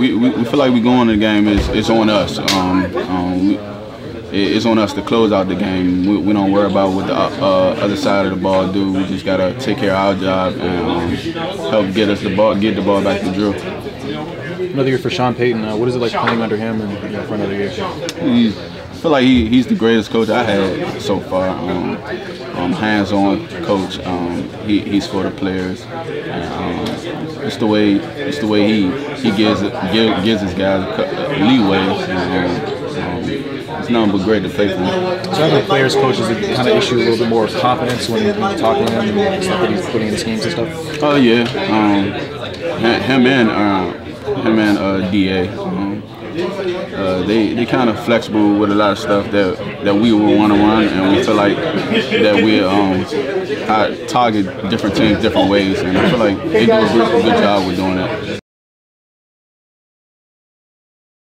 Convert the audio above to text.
we, we, feel like we go into the game. It's, it's on us. Um, um, we, it's on us to close out the game. We, we don't worry about what the uh, other side of the ball do. We just gotta take care of our job and um, help get us the ball, get the ball back to Drew. Another year for Sean Payton. Uh, what is it like playing under him and you know, for another year? He, I feel like he, he's the greatest coach I had so far. Um, um, hands-on coach. Um, he, he's for the players. And, um, it's the way it's the way he he gives it, give, gives his guys leeway. And, um, it's nothing but great to play for him. So having the players coaches it kind of issue a little bit more confidence when you're talking to him and stuff that he's putting in his games and stuff. Oh yeah, um, him and uh, him and uh, Da. Um, uh, they they kind of flexible with a lot of stuff that that we would want to run, and we feel like that we um target different teams different ways, and I feel like they do a good, good job with doing that.